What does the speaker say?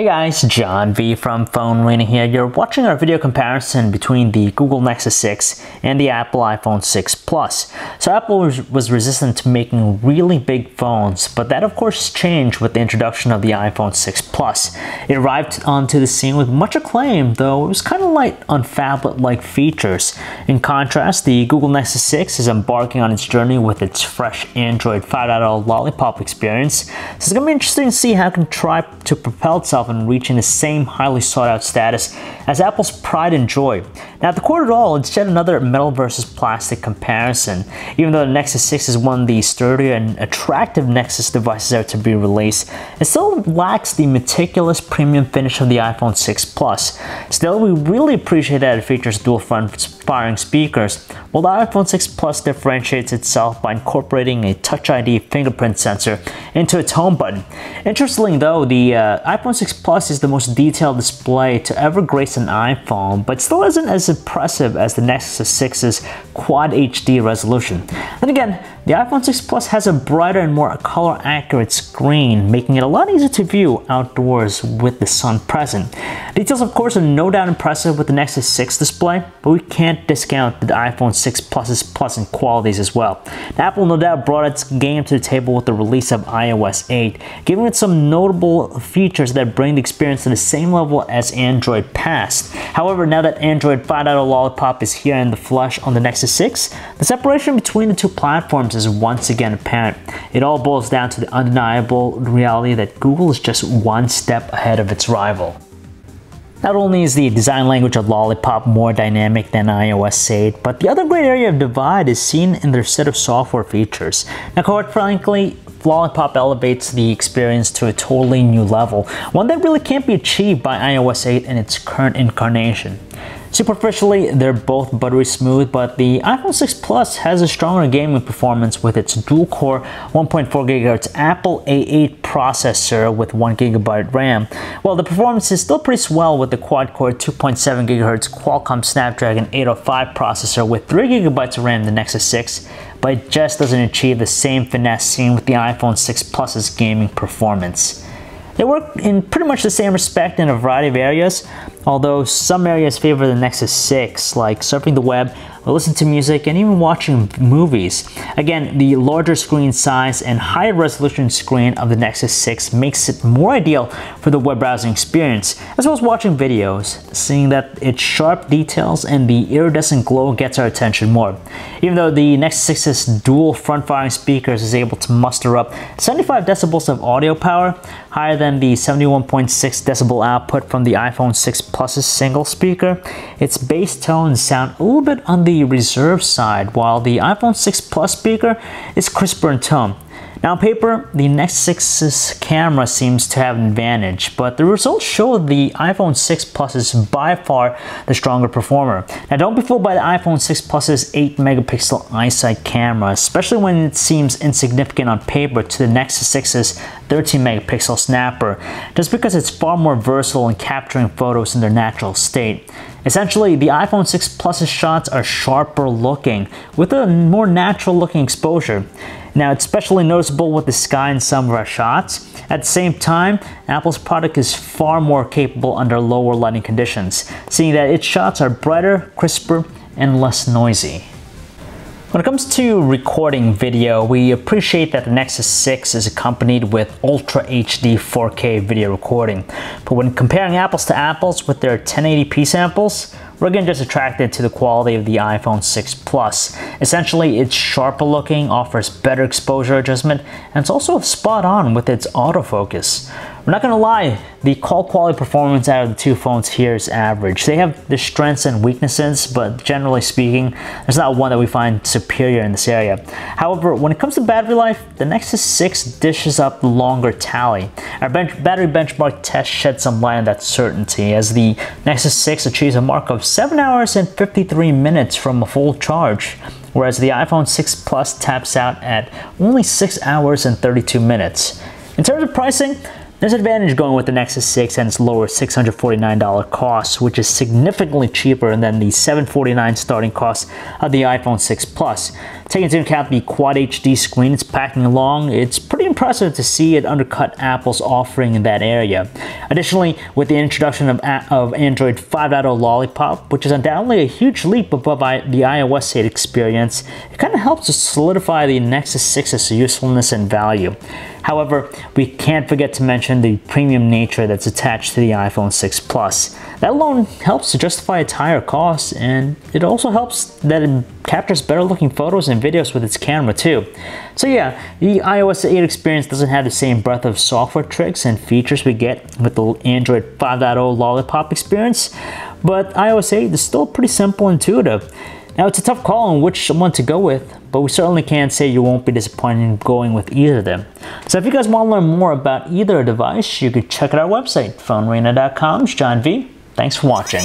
Hey guys, John V from Phone Arena here. You're watching our video comparison between the Google Nexus 6 and the Apple iPhone 6 Plus. So Apple was, resistant to making really big phones, but that of course changed with the introduction of the iPhone 6 Plus. It arrived onto the scene with much acclaim, though it was kind of light on phablet-like features. In contrast, the Google Nexus 6 is embarking on its journey with its fresh Android 5.0 Lollipop experience. So it's to be interesting to see how it can try to propel itself and reaching the same highly sought out status as Apple's pride and joy. Now at the of it all, it's yet another metal versus plastic comparison. Even though the Nexus 6 is one of the sturdier and attractive Nexus devices ever to be released, it still lacks the meticulous premium finish of the iPhone 6 Plus. Still, we really appreciate that it features dual front firing speakers, while the iPhone 6 Plus differentiates itself by incorporating a Touch ID fingerprint sensor into its home button. Interestingly though, the uh, iPhone 6 Plus is the most detailed display to ever grace an iPhone, but still isn't as impressive as the Nexus 6's Quad HD resolution. Then again, the iPhone 6 Plus has a brighter and more color accurate screen, making it a lot easier to view outdoors with the sun present. Details of course are no doubt impressive with the Nexus 6 display, but we can't discount the iPhone 6 Plus's pleasant qualities as well. Apple no doubt brought its game to the table with the release of iOS 8, giving it some notable features that bring the experience to the same level as Android past. However, now that Android 5.0 Lollipop is here in the flesh on the Nexus 6, the separation between the two platforms is once again apparent. It all boils down to the undeniable reality that Google is just one step ahead of its rival. Not only is the design language of Lollipop more dynamic than iOS 8, but the other great area of divide is seen in their set of software features. Now quite frankly, Lollipop elevates the experience to a totally new level, one that really can't be achieved by iOS 8 in its current incarnation. Superficially, they're both buttery smooth, but the iPhone 6 Plus has a stronger gaming performance with its dual-core 1.4 GHz Apple A8 processor with 1 GB RAM, while the performance is still pretty swell with the quad-core 2.7 GHz Qualcomm Snapdragon 805 processor with 3 GB of RAM the Nexus 6, but it just doesn't achieve the same finesse seen with the iPhone 6 Plus's gaming performance. They work in pretty much the same respect in a variety of areas, although some areas favor the Nexus 6, like surfing the web, listen to music, and even watching movies. Again, the larger screen size and higher resolution screen of the Nexus 6 makes it more ideal for the web browsing experience, as well as watching videos, seeing that its sharp details and the iridescent glow gets our attention more. Even though the Nexus 6's dual front-firing speakers is able to muster up 75 decibels of audio power, higher than the 71.6 decibel output from the iPhone 6 Plus's single speaker, its bass tones sound a little bit on the the reserve side, while the iPhone 6 Plus speaker is crisper in tone. Now on paper, the Nexus 6's camera seems to have an advantage, but the results show the iPhone 6 Plus is by far the stronger performer. Now don't be fooled by the iPhone 6 Plus's 8 megapixel iSight camera, especially when it seems insignificant on paper to the Nexus 6's 13 megapixel snapper, just because it's far more versatile in capturing photos in their natural state. Essentially, the iPhone 6 Plus's shots are sharper looking, with a more natural looking exposure. Now, it's especially noticeable with the sky in some of our shots. At the same time, Apple's product is far more capable under lower lighting conditions, seeing that its shots are brighter, crisper, and less noisy. When it comes to recording video, we appreciate that the Nexus 6 is accompanied with Ultra HD 4K video recording. But when comparing apples to apples with their 1080p samples, we're again just attracted to the quality of the iPhone 6 Plus. Essentially, it's sharper looking, offers better exposure adjustment, and it's also spot on with its autofocus. We're not gonna lie, the call quality performance out of the two phones here is average. They have their strengths and weaknesses, but generally speaking, there's not one that we find superior in this area. However, when it comes to battery life, the Nexus 6 dishes up the longer tally. Our bench battery benchmark test shed some light on that certainty, as the Nexus 6 achieves a mark of 7 hours and 53 minutes from a full charge whereas the iPhone 6 Plus taps out at only 6 hours and 32 minutes. In terms of pricing, there's an advantage going with the Nexus 6 and its lower $649 cost, which is significantly cheaper than the 749 starting cost of the iPhone 6 Plus. Taking into account the Quad HD screen it's packing along, it's pretty impressive to see it undercut Apple's offering in that area. Additionally, with the introduction of, of Android 5.0 Lollipop, which is undoubtedly a huge leap above the iOS 8 experience, it kind of helps to solidify the Nexus 6's usefulness and value. However, we can't forget to mention the premium nature that's attached to the iPhone 6 Plus. That alone helps to justify its higher cost, and it also helps that it captures better looking photos and videos with its camera too. So yeah, the iOS 8 experience doesn't have the same breadth of software tricks and features we get with the Android 5.0 Lollipop experience, but iOS 8 is still pretty simple and intuitive. Now it's a tough call on which one to go with, but we certainly can't say you won't be disappointed in going with either of them. So if you guys want to learn more about either device, you could check out our website, phonearena.com. It's John V. Thanks for watching.